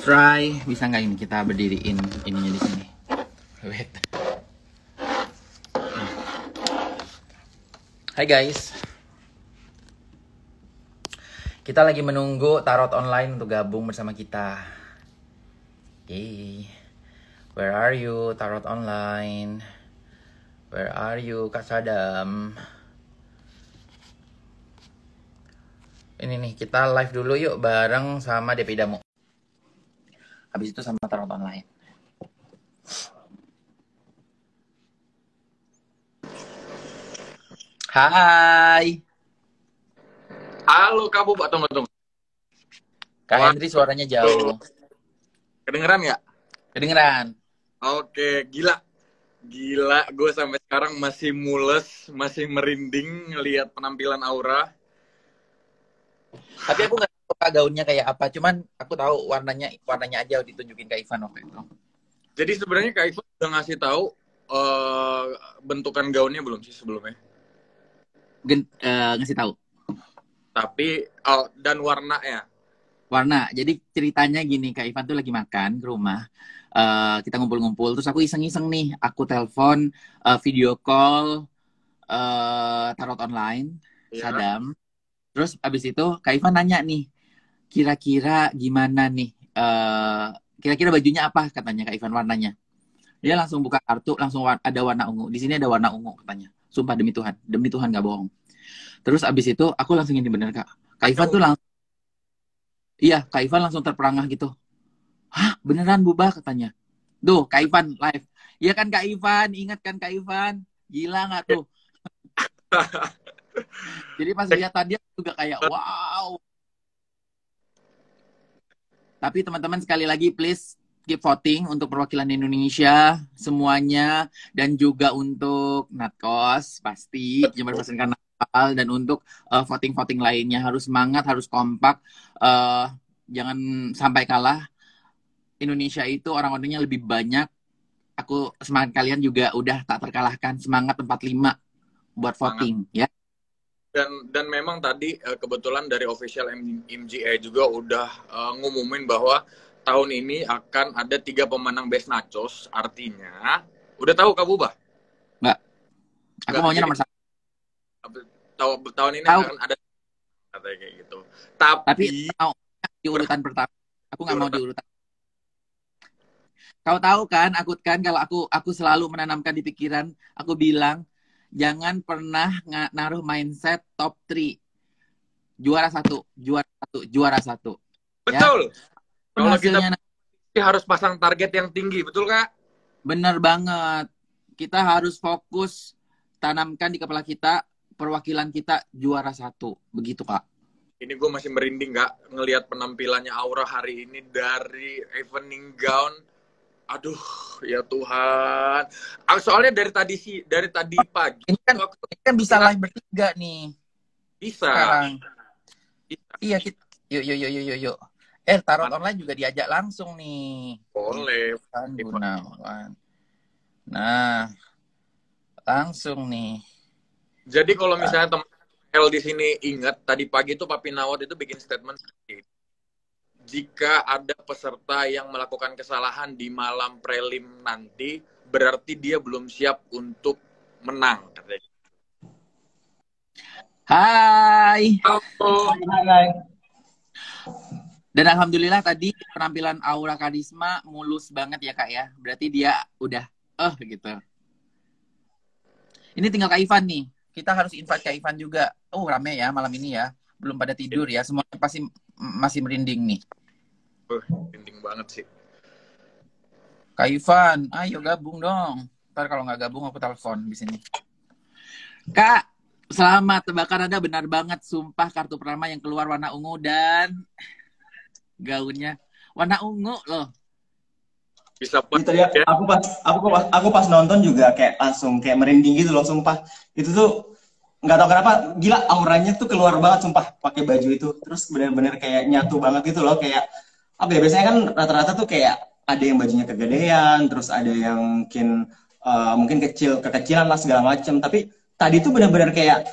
Try. Bisa nggak ini kita berdiriin ininya di sini? Wait. Hai guys. Kita lagi menunggu tarot online untuk gabung bersama kita. Yay. Where are you tarot online? Where are you Kak Sadam? Ini nih kita live dulu yuk bareng sama DP Damu. Habis itu sama tarot online. Hai. Halo Kabu, Pak. Tunggu, tunggu. Kak. Hendri suaranya jauh. Kedengeran nggak? Kedengeran. Oke, gila. Gila, gue sampai sekarang masih mules, masih merinding ngelihat penampilan Aura. Tapi aku nggak gaunnya kayak apa. Cuman aku tahu warnanya warnanya aja ditunjukin Kak Ivan waktu itu. Jadi sebenarnya Kak Ivan udah ngasih tahu eh, bentukan gaunnya belum sih sebelumnya? Gen, eh, ngasih tahu Tapi oh, dan warnanya. warna. Jadi ceritanya gini, Kak Ivan tuh lagi makan ke rumah. Eh, kita ngumpul-ngumpul. Terus aku iseng-iseng nih. Aku telepon, eh, video call, eh, tarot online, Ya. Sadam. Terus abis itu Kak Ivan nanya nih, kira-kira gimana nih? eh, kira-kira bajunya apa katanya Kak Ivan warnanya? Dia langsung buka kartu, langsung wa- ada warna ungu. Di sini ada warna ungu katanya. Sumpah demi Tuhan, demi Tuhan nggak bohong. Terus abis itu aku langsung ini bener Kak. Kak Ivan tuh langsung, iya Kak Ivan langsung terperangah gitu. Hah beneran Buba katanya. Duh Kak Ivan live. Iya kan Kak Ivan, ingat kan Kak Ivan? Gila nggak tuh? Jadi pas lihat tadi juga kayak wow. Tapi teman-teman sekali lagi please keep voting untuk perwakilan Indonesia semuanya dan juga untuk Natkos pasti Jember Fashion Carnival dan untuk eh, voting-voting lainnya harus semangat, harus kompak, eh, jangan sampai kalah. Indonesia itu orang-orangnya lebih banyak. Aku semangat kalian juga udah tak terkalahkan. Semangat 45 buat voting ya. Dan dan memang tadi eh, kebetulan dari official MGA juga udah eh, ngumumin bahwa tahun ini akan ada tiga pemenang Best Nachos. Artinya, udah tahu Kak Buba? Aku Nggak, maunya nomor satu. Tahu tahun ini Tahu. akan ada katanya kayak gitu. Tapi, Tapi mau di urutan pertama. Aku nggak mau di urutan. Kau tahu kan, aku kan kalau aku aku selalu menanamkan di pikiran, aku bilang jangan pernah naruh mindset top 3 juara satu, juara satu, juara satu. betul. Kalau kita Hasilnya harus pasang target yang tinggi, betul Kak? bener banget. Kita harus fokus tanamkan di kepala kita perwakilan kita juara satu, begitu kak. Ini gue masih merinding Kak ngelihat penampilannya Aura hari ini dari evening gown. Aduh, ya Tuhan. Ah, Soalnya dari tadi sih, dari tadi pagi Ini kan, aku ini kan bisa live bertiga nih bisa. sekarang. Bisa. Iya, kita, yuk, yuk, yuk, yuk, yuk, yuk. Eh, tarot online juga diajak langsung nih. Boleh. Kan Gunawan. Nah, langsung nih. Jadi kalau misalnya teman L di sini ingat tadi pagi itu Papi Nawat itu bikin statement. Jika ada peserta yang melakukan kesalahan di malam prelim nanti, berarti dia belum siap untuk menang. Katanya. Hai. Halo. Dan alhamdulillah tadi penampilan Aura Karisma mulus banget ya kak ya. Berarti dia udah eh gitu. Ini tinggal Kak Ivan nih. Kita harus invite Kak Ivan juga. Oh rame ya malam ini ya. Belum pada tidur ya. Semuanya pasti masih merinding nih. Uh, penting banget sih. Kak Ivan, ayo gabung dong. Ntar kalau nggak gabung aku telepon di sini. Kak, selamat. Tebakan Anda benar banget. Sumpah kartu pertama yang keluar warna ungu dan gaunnya warna ungu loh. Bisa itu ya aku pas aku pas aku pas nonton juga kayak langsung kayak merinding gitu loh sumpah itu tuh nggak tahu kenapa gila auranya tuh keluar banget sumpah pakai baju itu terus benar-benar kayak nyatu banget gitu loh kayak apa ya biasanya kan rata-rata tuh kayak ada yang bajunya kegedean terus ada yang mungkin eh, mungkin kecil kekecilan lah segala macem. Tapi tadi tuh benar-benar kayak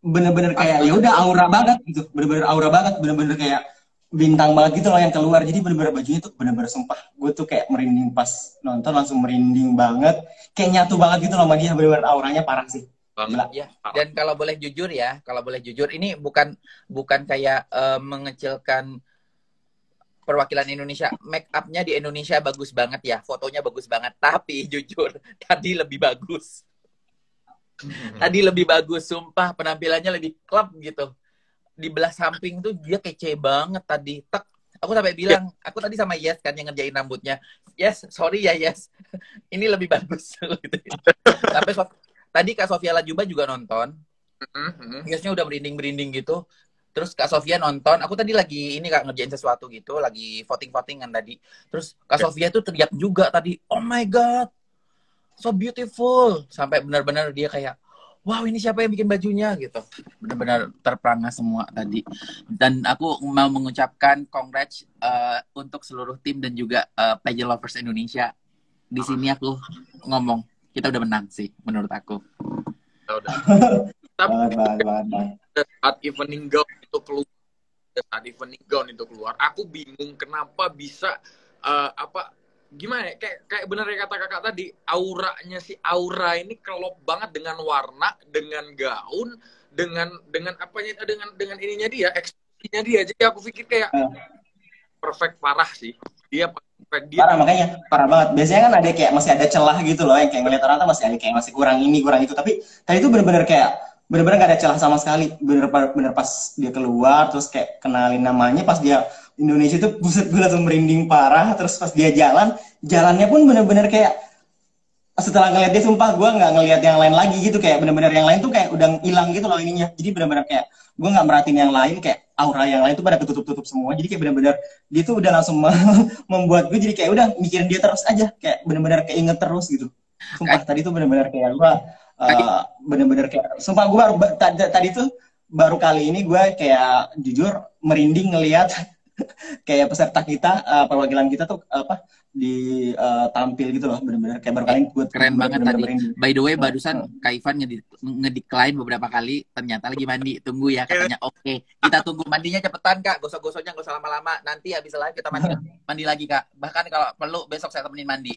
benar-benar kayak ya udah aura banget gitu. Benar-benar aura banget benar-benar kayak bintang banget gitu loh yang keluar. Jadi bener-bener bajunya tuh bener-bener sumpah gue tuh kayak merinding. Pas nonton langsung merinding banget. Kayak nyatu banget gitu loh sama dia. Bener-bener auranya parah sih. Banget. Ya, dan kalau boleh jujur ya, kalau boleh jujur, ini bukan bukan kayak eh, mengecilkan perwakilan Indonesia. Make up-nya di Indonesia bagus banget ya, fotonya bagus banget. Tapi jujur, tadi lebih bagus. Tadi lebih bagus, sumpah penampilannya lebih klub gitu. Di belah samping tuh dia kece banget tadi. Tek, aku sampai bilang, aku tadi sama Yes kan yang ngerjain rambutnya. Yes, sorry ya Yes, ini lebih bagus. gitu. Tapi so- tadi Kak Sofia Lajuba juga nonton. Mhm, mhm. Yesnya udah merinding-merinding gitu. Terus Kak Sofia nonton, aku tadi lagi ini Kak ngerjain sesuatu gitu, lagi voting-voting kan tadi. Terus Kak Ya. Sofia tuh teriak juga tadi, "Oh my god. So beautiful." Sampai benar-benar dia kayak, "Wow, ini siapa yang bikin bajunya?" gitu. Benar-benar terperangah semua tadi. Dan aku mau mengucapkan congrats eh, untuk seluruh tim dan juga eh, pageant lovers Indonesia. Di sini aku ngomong, kita udah menang sih menurut aku. Ya udah. Tapi saat evening gown itu keluar, saat evening gown itu keluar, aku bingung kenapa bisa eh, apa gimana ya? Kayak kayak benar yang kata kakak tadi auranya si aura ini kelop banget dengan warna dengan gaun dengan dengan apanya dengan dengan ininya dia ekspresinya dia. Jadi aku pikir kayak perfect parah sih. Dia perfect dia parah makanya parah banget. Biasanya kan ada kayak masih ada celah gitu loh yang kayak ngeliat orang tuh masih ada kayak masih kurang ini kurang itu. Tapi tadi itu bener-bener kayak bener-bener gak ada celah sama sekali. Bener bener pas dia keluar terus kayak kenalin namanya pas dia Indonesia itu buset gue langsung merinding parah. Terus pas dia jalan jalannya pun bener-bener kayak setelah ngeliat dia sumpah gue nggak ngeliat yang lain lagi gitu. Kayak bener-bener yang lain tuh kayak udah hilang gitu loh ininya. Jadi bener-bener kayak gue nggak merhatiin yang lain kayak aura yang lain tuh pada ketutup-tutup semua. Jadi kayak bener-bener dia tuh udah langsung membuat gue jadi kayak udah mikirin dia terus aja. Kayak bener-bener keinget terus gitu. Sumpah tadi tuh bener-bener kayak gue uh, bener-bener kayak sumpah gue baru ba- tadi, tadi tuh baru kali ini gue kayak jujur merinding ngelihat kayak peserta kita uh, perwakilan kita tuh apa di uh, tampil gitu loh bener-bener kayak baru kali ini gue Keren banget bener-bener tadi. merinding. By the way, barusan Kak Ivan ngedi- ngedecline beberapa kali, ternyata lagi mandi. Tunggu ya, katanya oke. Kita tunggu mandinya cepetan, Kak. Gosok-gosoknya gak usah lama-lama. Nanti habis live kita mandi, mandi lagi, Kak. Bahkan kalau perlu besok saya temenin mandi.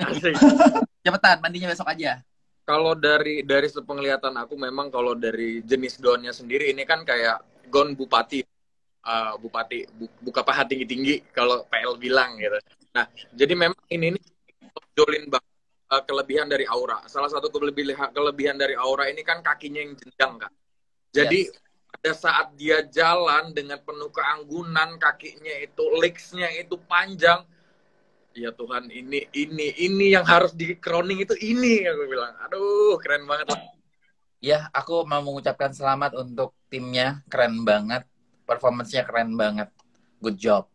Cepetan, mandinya besok aja. Kalau dari dari sepenglihatan aku memang kalau dari jenis gaunnya sendiri ini kan kayak gaun bupati. Uh, bupati bu, buka paha tinggi tinggi kalau PL bilang gitu. Nah jadi memang ini nih jolin banget uh, kelebihan dari aura. Salah satu kelebihan kelebihan dari aura ini kan kakinya yang jenjang kak. Jadi pada saat dia jalan dengan penuh keanggunan kakinya itu legsnya itu panjang ya Tuhan ini ini ini yang harus di crowning itu ini aku bilang aduh keren banget Ya, aku mau mengucapkan selamat untuk timnya. Keren banget. Performance-nya keren banget. Good job.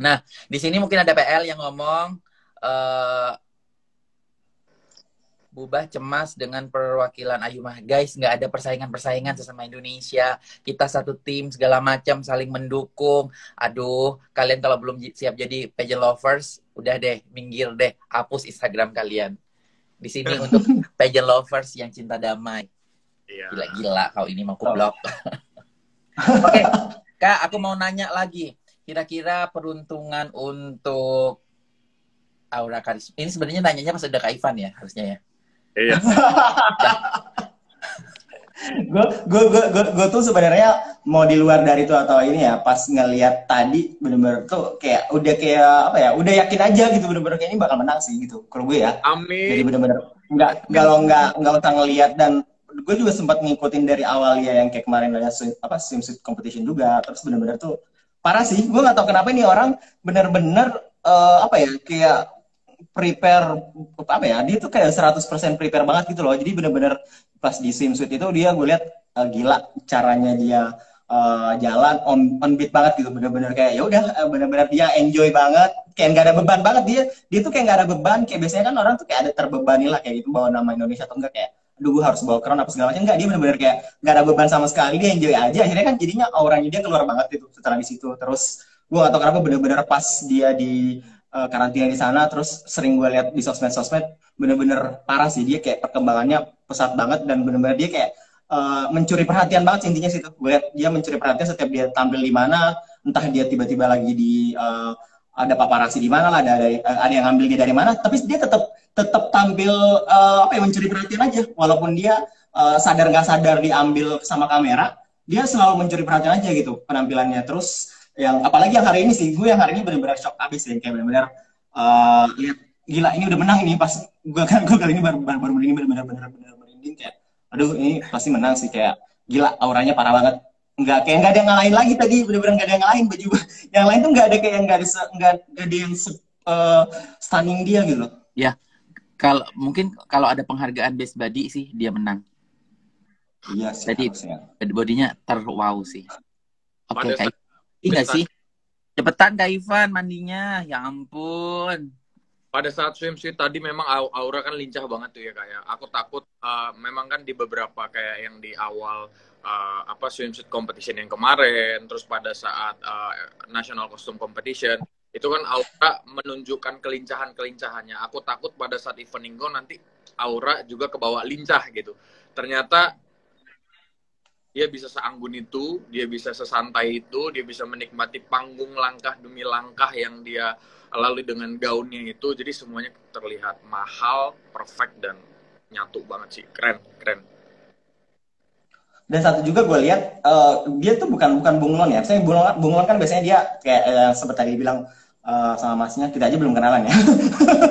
Nah, di sini mungkin ada PL yang ngomong, eh Bubah cemas dengan perwakilan Ayumah. Guys, nggak ada persaingan-persaingan sesama Indonesia. Kita satu tim, segala macam, saling mendukung. Aduh, kalian kalau belum siap jadi pageant lovers, udah deh, minggir deh. Hapus Instagram kalian. Di sini untuk pageant lovers yang cinta damai. iya Gila-gila kau ini mau kublok. Oke, Kak, aku mau nanya lagi. Kira-kira peruntungan untuk Aura Karisma. Ini sebenarnya nanyanya pas udah Kak Ivan ya, harusnya ya. iya gue gue gue gue tuh sebenarnya mau di luar dari itu atau ini ya pas ngelihat tadi bener-bener tuh kayak udah kayak apa ya udah yakin aja gitu bener-bener kayak ini bakal menang sih gitu kalau gue ya. Jadi amin bener-bener nggak kalau nggak nggak usah ngelihat dan gue juga sempat ngikutin dari awal ya yang kayak kemarin ada swim, apa swimsuit competition juga terus bener-bener tuh parah sih. Gue nggak tahu kenapa ini orang bener-bener eh, apa ya kayak prepare apa ya dia tuh kayak 100% prepare banget gitu loh. Jadi bener-bener pas di swimsuit itu dia gue lihat eh, gila caranya dia eh, jalan on, on beat banget gitu. Bener-bener kayak ya udah eh, bener-bener dia enjoy banget. Kayak nggak ada beban banget. Dia dia tuh kayak nggak ada beban. Kayak biasanya kan orang tuh kayak ada terbebani lah kayak gitu bawa nama Indonesia atau enggak kayak aduh gue harus bawa crown apa segala macam. Enggak dia bener-bener kayak nggak ada beban sama sekali. Dia enjoy aja. Akhirnya kan jadinya auranya dia keluar banget gitu setelah di situ. Terus gue gak tau kenapa bener-bener pas dia di eh, karantina di sana terus sering gue lihat di sosmed-sosmed bener-bener parah sih dia kayak perkembangannya pesat banget dan bener-bener dia kayak eh, mencuri perhatian banget sih intinya situ gue lihat dia mencuri perhatian setiap dia tampil di mana entah dia tiba-tiba lagi di uh, ada paparazzi di mana lah, ada, ada ada yang ngambil dia dari mana, tapi dia tetap tetap tampil uh, apa ya mencuri perhatian aja, walaupun dia uh, sadar nggak sadar diambil sama kamera, dia selalu mencuri perhatian aja gitu penampilannya. Terus yang apalagi yang hari ini sih, gue yang hari ini benar-benar shock abis ya, kayak benar-benar uh, lihat gila ini udah menang ini pas gue kan gue kali ini baru baru, baru ini benar-benar benar-benar merinding kayak, aduh ini pasti menang sih kayak gila auranya parah banget. Nggak kayak nggak ada yang ngalahin lagi tadi bener-bener nggak ada yang ngalahin baju yang lain tuh nggak ada kayak nggak ada nggak ada yang uh, stunning dia gitu ya kalau mungkin kalau ada penghargaan best body sih dia menang. Iya sih jadi bodinya terwow sih. Oke okay, kayak iya sih. Cepetan kak Ivan mandinya. Ya ampun. Pada saat swimsuit tadi memang aura kan lincah banget tuh ya kayak ya. aku takut uh, memang kan di beberapa kayak yang di awal uh, apa swimsuit competition yang kemarin terus pada saat uh, national costume competition itu kan aura menunjukkan kelincahan-kelincahannya. Aku takut pada saat event Ingo nanti aura juga kebawa lincah gitu. Ternyata dia bisa seanggun itu, dia bisa sesantai itu, dia bisa menikmati panggung langkah demi langkah yang dia lalui dengan gaunnya itu. Jadi semuanya terlihat mahal, perfect dan nyatu banget sih, keren, keren. Dan satu juga gue lihat uh, dia tuh bukan bukan bunglon ya. Saya bunglon, bunglon kan biasanya dia kayak uh, seperti tadi bilang uh, sama masnya kita aja belum kenalan ya.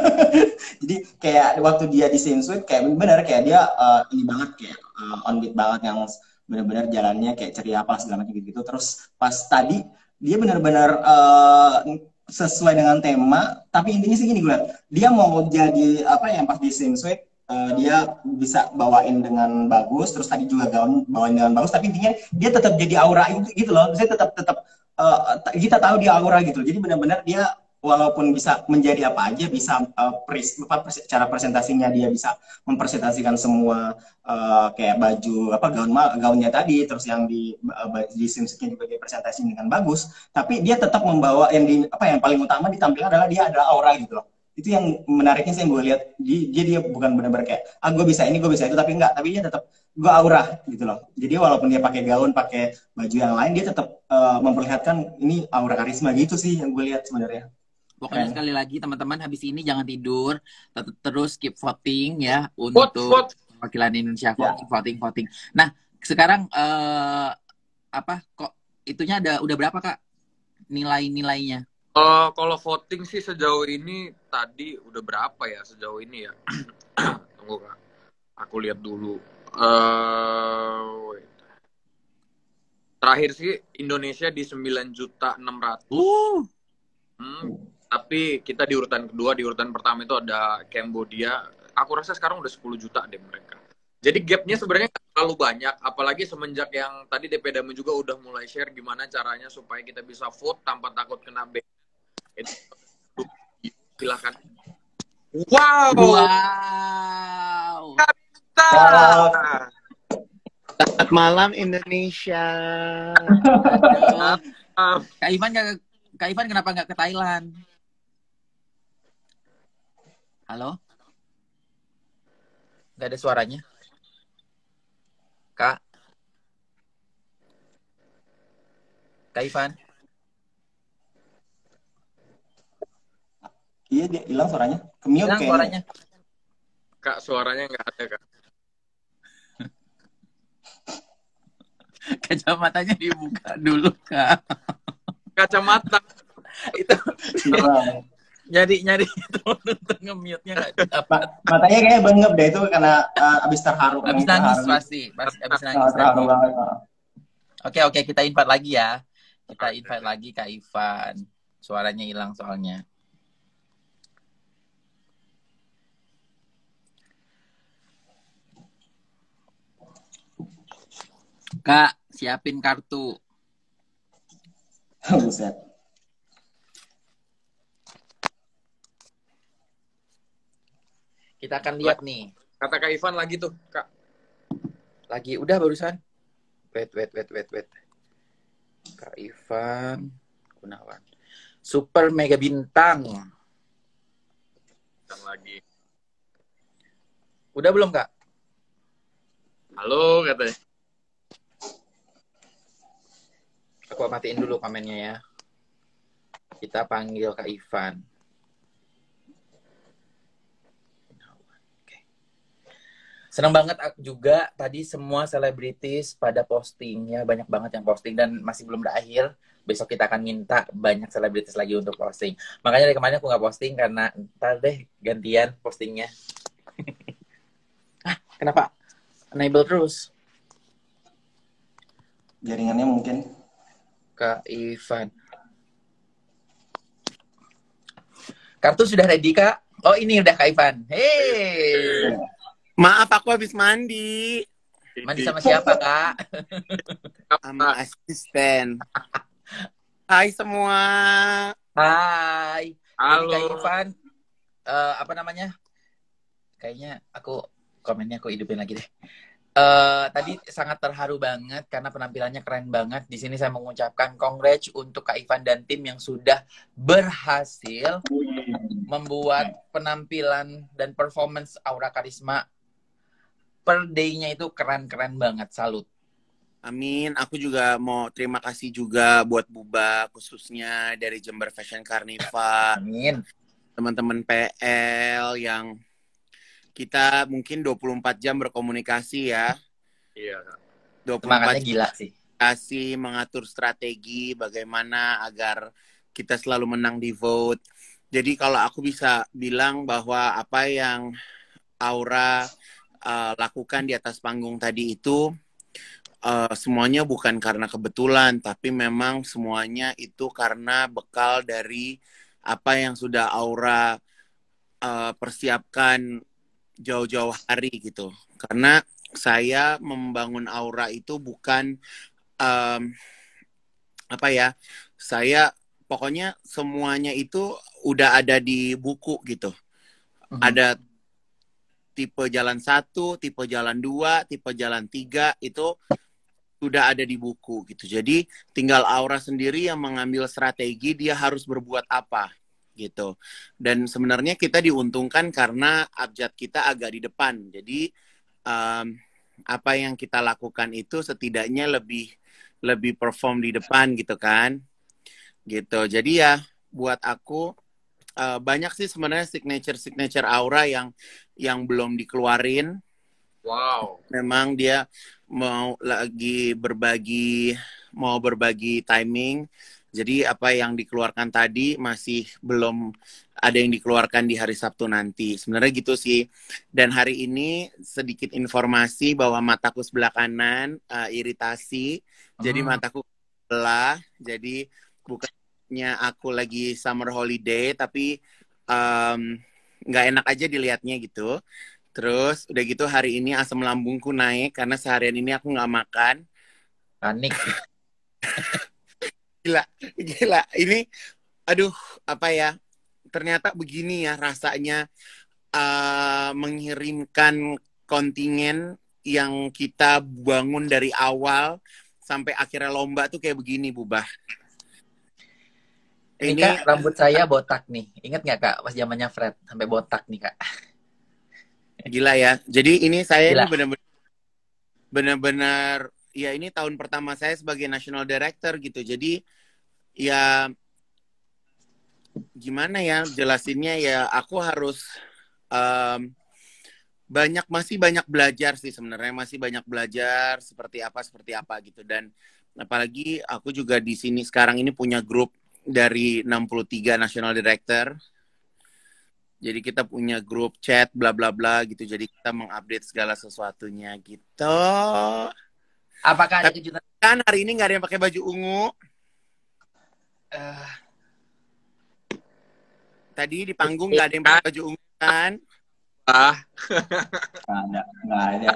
Jadi kayak waktu dia di swimsuit kayak benar kayak dia uh, ini banget kayak uh, on beat banget yang benar-benar jalannya kayak ceria apa segala macam gitu, terus pas tadi dia benar-benar uh, sesuai dengan tema tapi intinya sih gini gue dia mau jadi apa yang pas di swimsuit uh, dia bisa bawain dengan bagus terus tadi juga gaun bawain dengan bagus tapi intinya dia tetap jadi aura itu gitu loh. Saya tetap tetap uh, kita tahu dia aura gitu. Jadi benar-benar dia walaupun bisa menjadi apa aja bisa uh, pres, apa, pres, cara presentasinya dia bisa mempresentasikan semua uh, kayak baju apa gaun gaunnya tadi terus yang di uh, di swimsuitnya juga dia presentasi dengan bagus tapi dia tetap membawa yang di apa yang paling utama ditampilkan adalah dia adalah aura gitu loh. Itu yang menariknya sih yang gue lihat dia, dia dia bukan benar-benar kayak ah gue bisa ini gue bisa itu tapi enggak tapi dia tetap gue aura gitu loh. Jadi walaupun dia pakai gaun pakai baju yang lain dia tetap uh, memperlihatkan ini aura karisma gitu sih yang gue lihat sebenarnya Pokoknya sekali lagi teman-teman habis ini jangan tidur, terus keep voting ya untuk vote, wakilan Indonesia ya. voting, yeah. voting, voting. Nah sekarang uh, apa kok itunya ada udah berapa kak nilai-nilainya? Uh, kalau voting sih sejauh ini tadi udah berapa ya sejauh ini ya? Tunggu kak, aku lihat dulu. Uh, Terakhir sih Indonesia di sembilan juta enam ratus. Uh. Hmm, tapi kita di urutan kedua di urutan pertama itu ada Cambodia. Aku rasa sekarang udah 10 juta deh mereka. Jadi gapnya sebenarnya terlalu banyak. Apalagi semenjak yang tadi DP juga udah mulai share gimana caranya supaya kita bisa vote tanpa takut kena ban. Itu silahkan wow! Wow! Selamat malam Indonesia. Kak Ivan Kak Ivan kenapa nggak ke Thailand? Halo? Gak ada suaranya? Kak? Kak Ivan? Iya, dia hilang suaranya. Kemiut hilang suaranya. Kak, suaranya nggak ada, Kak. Kacamatanya dibuka dulu, Kak. Kacamata. itu nyari nyari untuk nge-mute-nya nggak dapat. Matanya kayak bengep deh itu karena uh, abis terharu. Abis nangis terharu. pasti, abis, abis nangis. Terharu banget. Oke oke kita invite lagi ya. Kita invite lagi Kak Ivan. Suaranya hilang soalnya. Kak, siapin kartu. Buset. Kita akan lihat nih. Kata Kak Ivan lagi tuh, Kak. Lagi, udah barusan. Wait, wait, wait, wait, wait. Kak Ivan Gunawan. Super Mega Bintang. Bintang lagi. Udah belum, Kak? Halo, katanya. Aku matiin dulu komennya ya. Kita panggil Kak Ivan. Senang banget ak- juga tadi semua selebritis pada postingnya banyak banget yang posting dan masih belum berakhir. Besok kita akan minta banyak selebritis lagi untuk posting. Makanya dari kemarin aku nggak posting karena ntar deh gantian postingnya. ah, kenapa? Enable terus. Jaringannya mungkin. Kak Ivan. Kartu sudah ready, Kak? Oh, ini udah Kak Ivan. Hey. Maaf, aku habis mandi Mandi sama siapa, Kak? sama asisten. Hai semua. Hai. Jadi Halo. Kak Ivan, eh, apa namanya? Kayaknya aku komennya aku hidupin lagi deh. Eh, tadi sangat terharu banget karena penampilannya keren banget. Di sini saya mengucapkan congrats untuk Kak Ivan dan tim yang sudah berhasil membuat penampilan dan performance Aura Karisma per day-nya itu keren-keren banget. Salut. Amin. Aku juga mau terima kasih juga buat Buba khususnya dari Jember Fashion Carnival, Amin. teman-teman PL yang kita mungkin 24 jam berkomunikasi ya. Iya. 24 Semangatnya gila sih. komunikasi, mengatur strategi bagaimana agar kita selalu menang di vote. Jadi kalau aku bisa bilang bahwa apa yang Aura uh, lakukan di atas panggung tadi itu uh, semuanya bukan karena kebetulan, tapi memang semuanya itu karena bekal dari apa yang sudah Aura uh, persiapkan jauh-jauh hari gitu. Karena saya membangun Aura itu bukan um, apa ya? Saya pokoknya semuanya itu udah ada di buku gitu. Mhm. Ada tipe jalan satu, tipe jalan dua, tipe jalan tiga itu sudah ada di buku gitu. Jadi tinggal Aura sendiri yang mengambil strategi dia harus berbuat apa gitu. Dan sebenarnya kita diuntungkan karena abjad kita agak di depan. Jadi um, apa yang kita lakukan itu setidaknya lebih lebih perform di depan gitu kan. Gitu. Jadi ya buat aku uh, banyak sih sebenarnya signature signature Aura yang yang belum dikeluarin. Wow. memang dia mau lagi berbagi mau berbagi timing. Jadi apa yang dikeluarkan tadi masih belum ada yang dikeluarkan di hari Sabtu nanti. Sebenarnya gitu sih. Dan hari ini sedikit informasi bahwa mataku sebelah kanan uh, iritasi. Jadi Hmm. mataku belah. Jadi bukannya aku lagi summer holiday tapi nggak enak aja dilihatnya gitu Terus udah gitu hari ini asam lambungku naik karena seharian ini aku nggak makan. Panik. Gila, gila. Ini, aduh, apa ya? Ternyata begini ya rasanya eh, mengirimkan kontingen yang kita bangun dari awal sampai akhirnya lomba tuh kayak begini, Bubah. Ini, Kak, rambut saya botak nih. Ingat nggak Kak, pas zamannya Fred sampai botak nih Kak. gila ya. Jadi ini saya Gila. ini benar-benar benar-benar ya ini tahun pertama saya sebagai national director gitu. Jadi ya gimana ya jelasinnya ya aku harus em, banyak masih banyak belajar sih sebenarnya masih banyak belajar seperti apa seperti apa gitu dan apalagi aku juga di sini sekarang ini punya grup dari 63 national director jadi kita punya grup chat bla bla bla gitu jadi kita mengupdate segala sesuatunya gitu Apakah ada kejutan? kan hari ini nggak ada yang pakai baju ungu Eh, tadi di panggung nggak ada yang pakai baju ungu kan Ah, Nggak ada, nggak ada.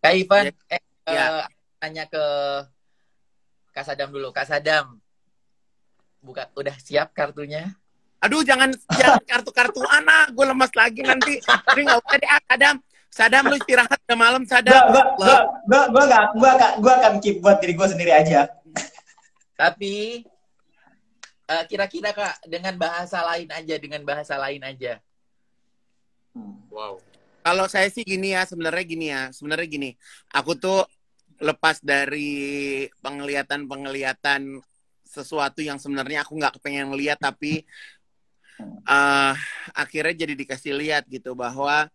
Kak Ivan, Ya. eh, Ya. eh, tanya ke Kak Sadam dulu. Kak Sadam, buka udah siap kartunya? Aduh, jangan jangan kartu-kartu anak. Gue lemas lagi nanti. Jadi nggak usah deh, ah, Sadam. Sadam, lu istirahat udah malam, Sadam. gua, gua, gua, gua, nggak, gua, nggak- gua akan keep buat diri gua sendiri aja. Tapi eh, kira-kira Kak dengan bahasa lain aja, dengan bahasa lain aja. wow. Kalau saya sih gini ya, sebenarnya gini ya. Sebenarnya gini, aku tuh lepas dari penglihatan-penglihatan sesuatu yang sebenarnya aku nggak kepengen lihat tapi uh, akhirnya jadi dikasih lihat gitu bahwa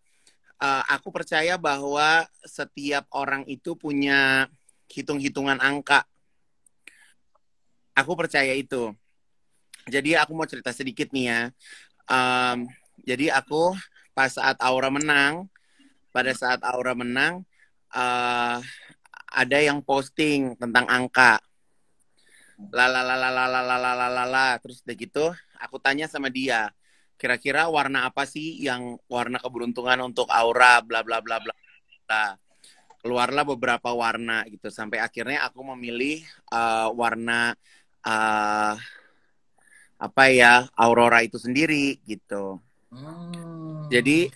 uh, aku percaya bahwa setiap orang itu punya hitung-hitungan angka. Aku percaya itu. Jadi aku mau cerita sedikit nih ya. Um, jadi aku pas saat Aura menang, pada saat Aura menang, uh, ada yang posting tentang angka. Lalalalalalalalalala. Terus udah gitu, aku tanya sama dia, kira-kira warna apa sih yang warna keberuntungan untuk Aura, bla bla bla bla. bla. Keluarlah beberapa warna gitu, sampai akhirnya aku memilih uh, warna uh, apa ya Aurora itu sendiri gitu. Hmm. Jadi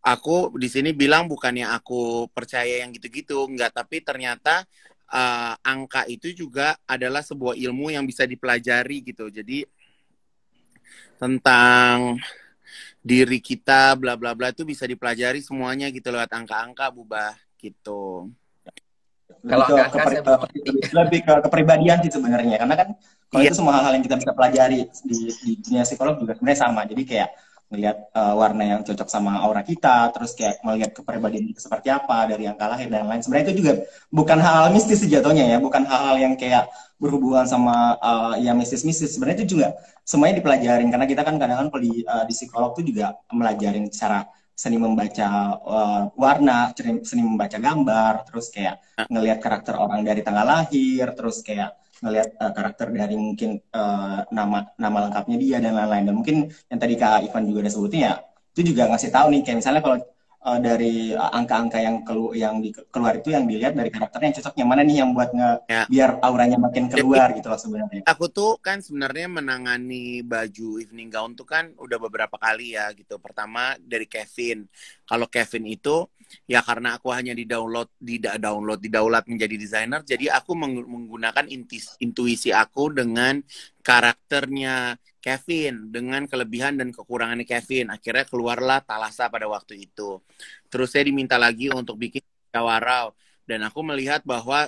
aku di sini bilang bukannya aku percaya yang gitu-gitu, enggak, tapi ternyata uh, angka itu juga adalah sebuah ilmu yang bisa dipelajari gitu. Jadi tentang diri kita bla bla bla itu bisa dipelajari semuanya gitu lewat angka-angka bubah gitu. Kalau angka, angka lebih ke kepribadian sih sebenarnya karena kan kalau yeah. itu semua hal-hal yang kita bisa pelajari di, di dunia psikolog juga sebenarnya sama. Jadi kayak melihat uh, warna yang cocok sama aura kita, terus kayak melihat kepribadian kita seperti apa dari angka lahir dan lain. Sebenarnya itu juga bukan hal-hal mistis sejatuhnya ya, bukan hal-hal yang kayak berhubungan sama uh, yang mistis-mistis. Sebenarnya itu juga semuanya dipelajarin karena kita kan kadang-kadang di, uh, di psikolog itu juga melajarin cara seni membaca uh, warna, seni membaca gambar, terus kayak ngelihat karakter orang dari tanggal lahir, terus kayak ngelihat uh, karakter dari mungkin uh, nama nama lengkapnya dia dan lain-lain dan mungkin yang tadi kak Ivan juga udah sebutin ya itu juga ngasih tahu nih kayak misalnya kalau uh, dari angka-angka yang kelu yang di, keluar itu yang dilihat dari karakternya yang cocok yang mana nih yang buat nge ya. biar auranya makin keluar Jadi, gitu loh sebenarnya. Aku tuh kan sebenarnya menangani baju evening gown tuh kan udah beberapa kali ya gitu. Pertama dari Kevin. Kalau Kevin itu ya karena aku hanya di download di download di daulat menjadi desainer jadi aku menggunakan intuisi aku dengan karakternya Kevin dengan kelebihan dan kekurangannya Kevin. Akhirnya keluarlah Talasa pada waktu itu. Terus saya diminta lagi untuk bikin Jawarau. Dan aku melihat bahwa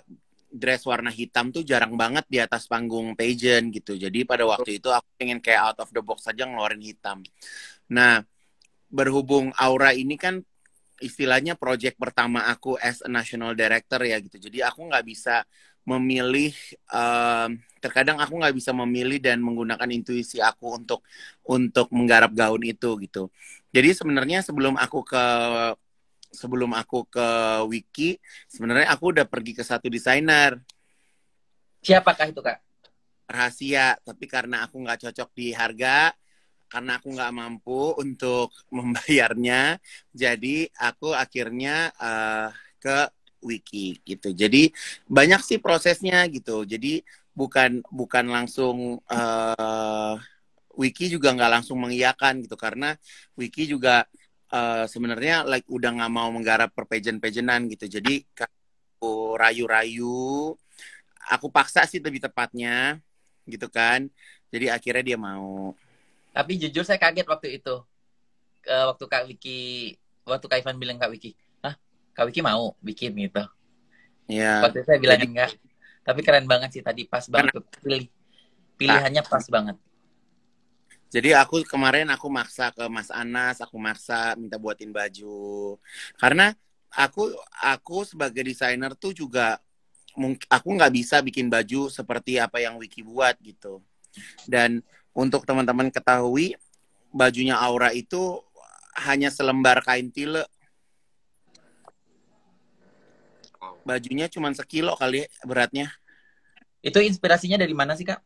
dress warna hitam tuh jarang banget di atas panggung pageant gitu. Jadi pada waktu itu aku pengen kayak out of the box saja ngeluarin hitam. Nah, berhubung Aura ini kan istilahnya project pertama aku as a national director ya gitu. Jadi aku nggak bisa memilih uh, terkadang aku nggak bisa memilih dan menggunakan intuisi aku untuk untuk menggarap gaun itu gitu. Jadi sebenarnya sebelum aku ke sebelum aku ke wiki sebenarnya aku udah pergi ke satu desainer. Siapakah itu kak? Rahasia tapi karena aku nggak cocok di harga karena aku nggak mampu untuk membayarnya jadi aku akhirnya uh, ke wiki gitu. Jadi banyak sih prosesnya gitu. Jadi bukan bukan langsung uh, wiki juga nggak langsung mengiyakan gitu karena wiki juga uh, sebenarnya like udah nggak mau menggarap perpejen-pejenan gitu. Jadi aku rayu-rayu, aku paksa sih lebih tepatnya gitu kan. Jadi akhirnya dia mau. Tapi jujur saya kaget waktu itu. Uh, waktu Kak Wiki, waktu Kak Ivan bilang Kak Wiki, Kak Wiki mau bikin gitu. Iya. Waktu saya bilang Jadi, enggak. Tapi keren banget sih tadi pas banget pilih. Pilihannya pas banget. Jadi aku kemarin aku maksa ke Mas Anas, aku maksa minta buatin baju. Karena aku aku sebagai desainer tuh juga aku nggak bisa bikin baju seperti apa yang Wiki buat gitu. Dan untuk teman-teman ketahui bajunya Aura itu hanya selembar kain tile bajunya cuma sekilo kali ya, beratnya. Itu inspirasinya dari mana sih, Kak?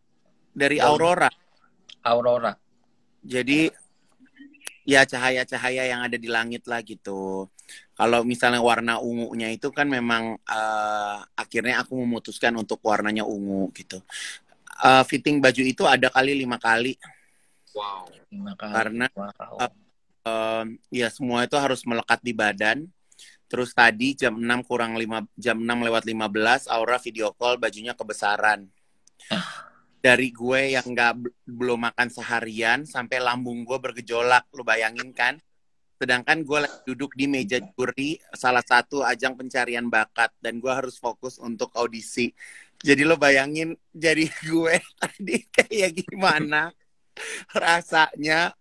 Dari Aurora. Aurora. Jadi ya cahaya-cahaya yang ada di langit lah gitu. Kalau misalnya warna ungunya itu kan memang uh, akhirnya aku memutuskan untuk warnanya ungu gitu. Uh, fitting baju itu ada kali lima kali. Wow. Lima kali. Karena wow. Uh, uh, ya semua itu harus melekat di badan Terus tadi jam 6 kurang 5 jam 6 lewat 15 Aura video call bajunya kebesaran. Dari gue yang nggak belum makan seharian sampai lambung gue bergejolak, lu bayangin kan? Sedangkan gue lagi duduk di meja juri salah satu ajang pencarian bakat dan gue harus fokus untuk audisi. Jadi lo bayangin jadi gue tadi kayak gimana rasanya.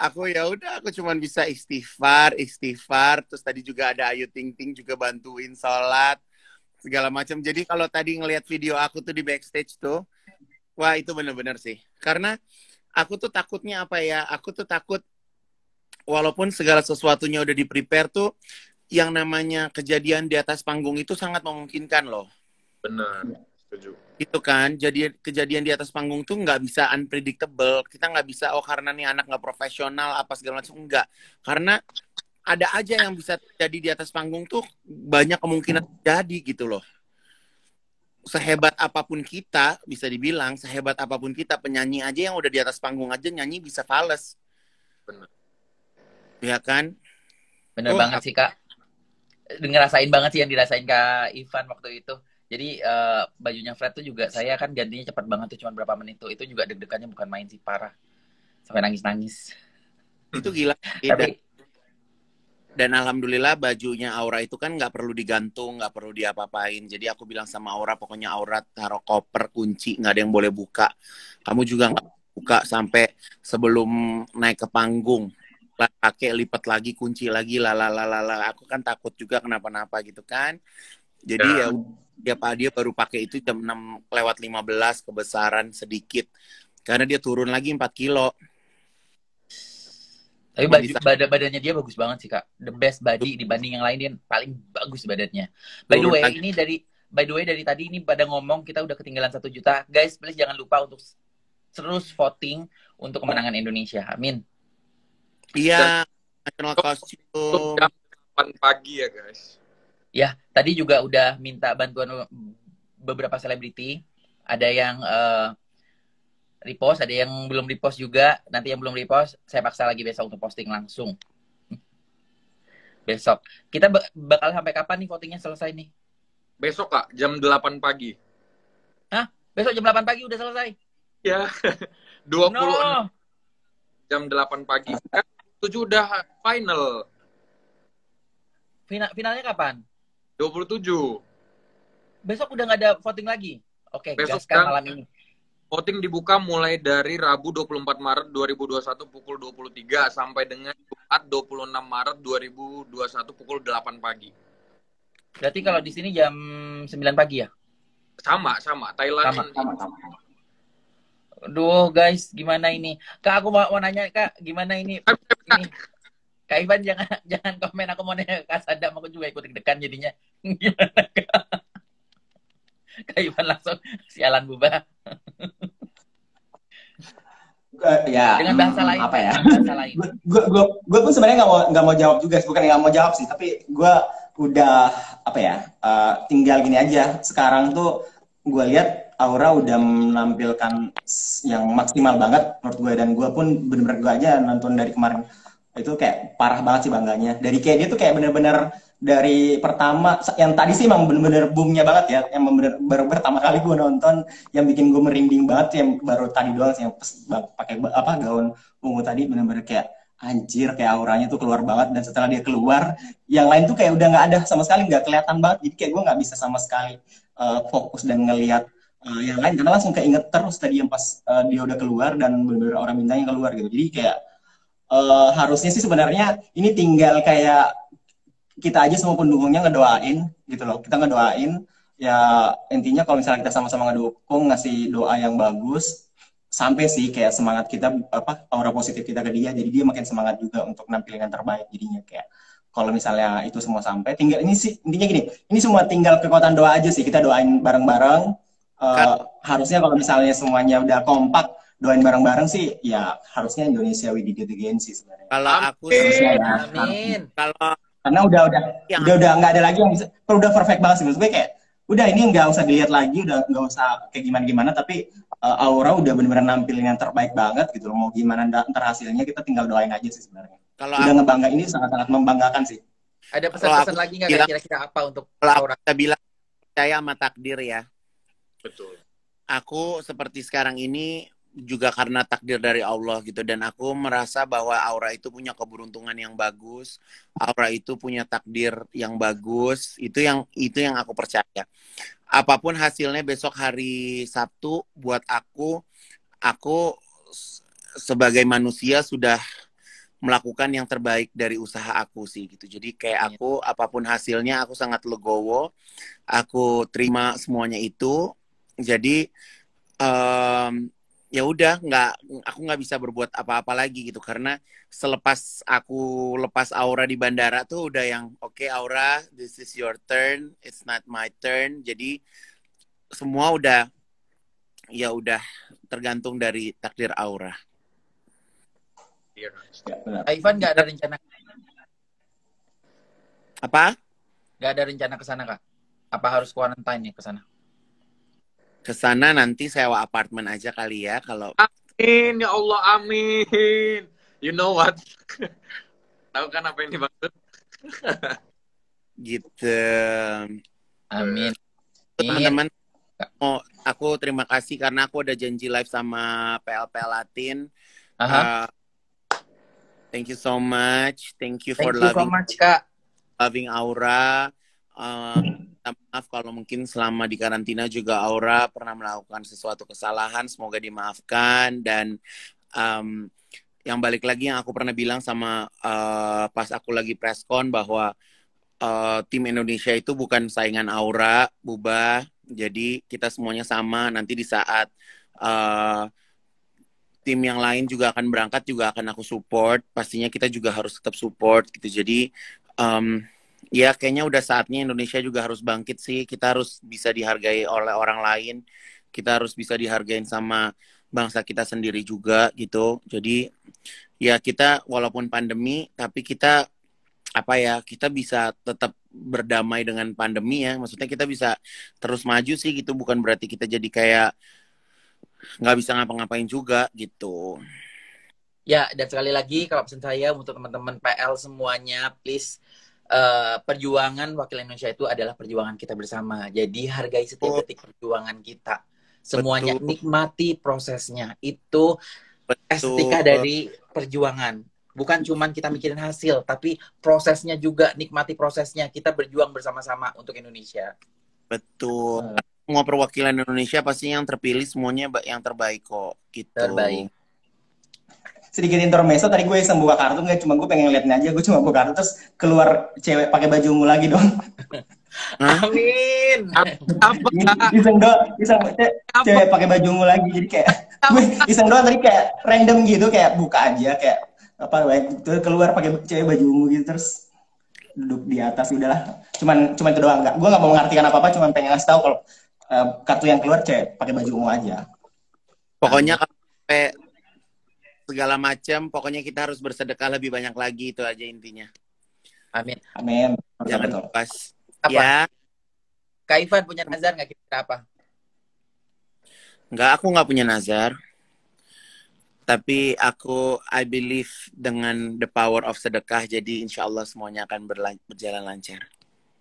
Aku ya udah aku cuman bisa istighfar, istighfar. Terus tadi juga ada Ayu Ting Ting juga bantuin sholat segala macam. Jadi kalau tadi ngelihat video aku tuh di backstage tuh, wah itu bener-bener sih. Karena aku tuh takutnya apa ya? Aku tuh takut walaupun segala sesuatunya udah di prepare tuh yang namanya kejadian di atas panggung itu sangat memungkinkan loh. Benar, setuju. Itu kan, jadi kejadian di atas panggung tuh nggak bisa unpredictable. Kita nggak bisa, oh karena nih anak nggak profesional apa segala macam enggak. Karena ada aja yang bisa terjadi di atas panggung tuh banyak kemungkinan terjadi gitu loh. Sehebat apa pun kita, bisa dibilang sehebat apa pun kita penyanyi aja yang udah di atas panggung aja nyanyi bisa fals. Benar. Ya kan? Bener Oh, banget sih kak. Ngerasain banget sih yang dirasain kak Ivan waktu itu. Jadi eh, bajunya Fred tuh juga saya kan gantinya cepat banget tuh cuma berapa menit tuh. Itu juga deg-degannya bukan main sih parah. Sampai nangis-nangis. Itu gila. Tapi dan alhamdulillah bajunya Aura itu kan nggak perlu digantung, nggak perlu diapa-apain. Jadi aku bilang sama Aura, pokoknya Aura taruh koper, kunci, nggak ada yang boleh buka. Kamu juga nggak buka sampai sebelum naik ke panggung. Pakai lipat lagi, kunci lagi, lalalala. Aku kan takut juga kenapa-napa gitu kan. Jadi Ya. ya dia Pak dia baru pakai itu jam 6 lewat 15 kebesaran sedikit. Karena dia turun lagi 4 kilo. Tapi baju, badan badannya dia bagus banget sih kak. The best body dibanding yang lain dia paling bagus badannya. By the way ini dari by the way dari tadi ini pada ngomong kita udah ketinggalan satu juta. Guys please jangan lupa untuk terus voting untuk kemenangan Indonesia. Amin. Iya, national costume. jam 8 pagi ya guys. Ya tadi juga udah minta bantuan beberapa selebriti. Ada yang eh, repost, ada yang belum repost juga. Nanti yang belum repost saya paksa lagi besok untuk posting langsung. Besok. Kita ba- bakal sampai kapan nih votingnya selesai nih? Besok kak, jam 8 pagi. Besok jam 8 pagi udah selesai. Ya, 20 No. jam 8 pagi. Kan 7 udah final. Final, finalnya kapan? 27. Besok udah nggak ada voting lagi. Oke, Besok gaskan kan- malam ini. Voting dibuka mulai dari Rabu 24 Maret 2021 pukul 23 sampai dengan Jumat 26 Maret 2021 pukul 8 pagi. Berarti kalau di sini jam 9 pagi ya? Sama, sama. Thailand Sama, sama sama Aduh guys, gimana ini? Kak, aku mau, mau nanya Kak, gimana ini? ini? Kak Ivan jangan jangan komen aku mau nanya Kak Sadam, aku juga ikut deg-degan jadinya. Gimana Kak? Kak Ivan langsung sialan buba Eh, ya dengan bahasa lain. apa ya bahasa lain. gue gue gue pun sebenarnya nggak mau nggak mau jawab juga bukan nggak mau jawab sih tapi gue udah apa ya eh, tinggal gini aja sekarang tuh gue lihat Aura udah menampilkan yang maksimal banget menurut gue dan gue pun bener-bener gue aja nonton dari kemarin itu kayak parah banget sih bangganya. Dari kayak dia tuh kayak bener-bener dari pertama yang tadi sih emang bener-bener boomnya banget ya. Yang bener baru pertama kali gue nonton yang bikin gue merinding banget yang baru tadi doang sih yang pakai apa gaun ungu tadi bener-bener kayak anjir kayak auranya tuh keluar banget. Dan setelah dia keluar yang lain tuh kayak udah nggak ada sama sekali nggak kelihatan banget. Jadi kayak gue nggak bisa sama sekali uh, fokus dan ngelihat uh, yang lain. Karena langsung keinget terus tadi yang pas uh, dia udah keluar dan bener-bener orang bintangnya keluar gitu. Jadi kayak uh, harusnya sih sebenarnya ini tinggal kayak kita aja semua pendukungnya ngedoain gitu loh. Kita ngedoain ya intinya kalau misalnya kita sama-sama ngedukung ngasih doa yang bagus sampai sih kayak semangat kita apa aura positif kita ke dia. Jadi dia makin semangat juga untuk nampilin yang terbaik jadinya. Kayak kalau misalnya itu semua sampai tinggal ini sih intinya gini ini semua tinggal kekuatan doa aja sih. Kita doain bareng-bareng. Eh, harusnya kalau misalnya semuanya udah kompak doain bareng-bareng sih ya harusnya Indonesia we did it again sih sebenarnya Kalau aku Harusnya ya. Amin. kalau karena udah udah Yang- udah udah nggak ada lagi yang bisa udah perfect banget sih menurut gue kayak udah ini nggak usah dilihat lagi udah nggak usah kayak gimana gimana tapi uh, Aura udah bener-bener nampilin yang terbaik banget gitu loh mau gimana ntar hasilnya kita tinggal doain aja sih sebenarnya kalau udah aku, ngebangga ini sangat-sangat membanggakan sih Ada pesan-pesan lagi nggak kira-kira apa untuk kalau Aura? bisa bilang percaya sama takdir ya. Betul. Aku seperti sekarang ini juga karena takdir dari Allah gitu. Dan aku merasa bahwa Aura itu punya keberuntungan yang bagus. Aura itu punya takdir yang bagus. Itu yang itu yang aku percaya. Apa pun hasilnya besok hari Sabtu buat aku aku sebagai manusia sudah melakukan yang terbaik dari usaha aku sih gitu. Jadi kayak iya. aku apa pun hasilnya aku sangat legowo. Aku terima semuanya itu. Jadi um, ya udah nggak aku nggak bisa berbuat apa-apa lagi gitu karena selepas aku lepas Aura di bandara tuh udah yang oke okay, Aura this is your turn it's not my turn jadi semua udah ya udah tergantung dari takdir Aura. Iya, Ivan nggak ada rencana apa? Nggak ada rencana ke sana kak? Apa harus quarantine ya ke sana? Ke sana nanti sewa apartemen aja kali ya kalau Amin ya Allah amin. You know what? Tahu kan apa yang dimaksud? gitu. Amin. Teman-teman oh, aku terima kasih karena aku udah janji live sama PLP Latin. Uh, thank you so much. Thank you for thank you loving so much, Kak. loving Aura. Uh, maaf kalau mungkin selama di karantina juga Aura pernah melakukan sesuatu kesalahan. Semoga dimaafkan dan um, yang balik lagi yang aku pernah bilang sama uh, pas aku lagi preskon bahwa uh, tim Indonesia itu bukan saingan Aura, Buba. Jadi kita semuanya sama. Nanti di saat uh, tim yang lain juga akan berangkat juga akan aku support. Pastinya kita juga harus tetap support gitu. Jadi um, ya kayaknya udah saatnya Indonesia juga harus bangkit sih. Kita harus bisa dihargai oleh orang lain. Kita harus bisa dihargain sama bangsa kita sendiri juga gitu. Jadi ya kita walaupun pandemi tapi kita apa ya kita bisa tetap berdamai dengan pandemi ya maksudnya kita bisa terus maju sih gitu bukan berarti kita jadi kayak nggak bisa ngapa-ngapain juga gitu ya dan sekali lagi kalau pesan saya untuk teman-teman PL semuanya please uh, perjuangan wakil Indonesia itu adalah perjuangan kita bersama. Jadi hargai setiap detik perjuangan kita. Semuanya Betul. nikmati prosesnya. Itu Betul. estetika dari perjuangan. Bukan cuma kita mikirin hasil, tapi prosesnya juga nikmati prosesnya. Kita berjuang bersama-sama untuk Indonesia. Betul. Hmm. Semua perwakilan Indonesia pasti yang terpilih semuanya yang terbaik kok. Gitu. Terbaik sedikit intermezzo tadi gue iseng buka kartu nggak cuma gue pengen liatin aja gue cuma buka kartu terus keluar cewek pakai baju ungu lagi dong Amin. Apa? Iseng doang, iseng cewek pakai baju ungu lagi. Jadi kayak gue iseng doang tadi kayak random gitu kayak buka aja kayak apa itu keluar pakai cewek baju ungu gitu terus duduk di atas udahlah. Cuman cuman itu doang enggak. Gue nggak mau mengartikan apa-apa cuman pengen ngasih tahu kalau uh, kartu yang keluar cewek pakai baju ungu aja. Pokoknya kalau segala macam. Pokoknya kita harus bersedekah lebih banyak lagi itu aja intinya. Amin. Amin. Jangan lupa. Apa? Ya. Kak Ivan punya nazar nggak kita apa? Nggak, aku nggak punya nazar. Tapi aku, I believe dengan the power of sedekah, jadi insya Allah semuanya akan berjalan lancar.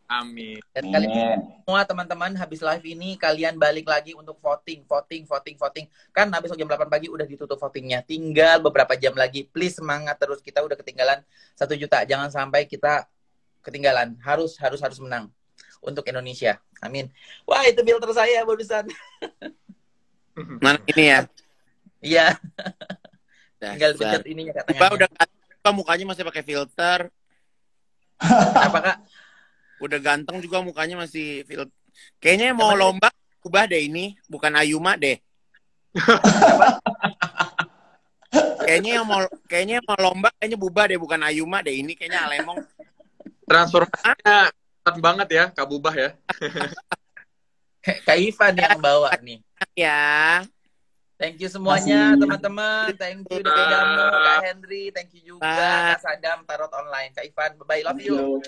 Amin. Dan kalian semua teman-teman habis live ini kalian balik lagi untuk voting, voting, voting, voting. Kan habis jam 8 pagi udah ditutup votingnya. Tinggal beberapa jam lagi. Please semangat terus. Kita udah ketinggalan satu juta. Jangan sampai kita ketinggalan. Harus harus harus menang untuk Indonesia. Amin. Wah itu filter saya barusan. Mana ini ya? Iya. Tinggal pencet ininya katanya. Udah mukanya masih pakai filter. Apa kak? Udah ganteng juga mukanya masih fil kayaknya mau lomba ubah deh ini bukan Ayuma deh. Kayaknya yang mau kayaknya mau lomba kayaknya bubah deh bukan Ayuma deh. Ini kayaknya Alemong. Transformasinya banget ya Kak Bubah ya. Kak Ivan yang bawa nih. Ya. Thank you semuanya teman-teman. Thank you Damu, Kak Henry, thank you juga Kak Sadam Tarot Online, Kak Ivan. Bye bye, love you.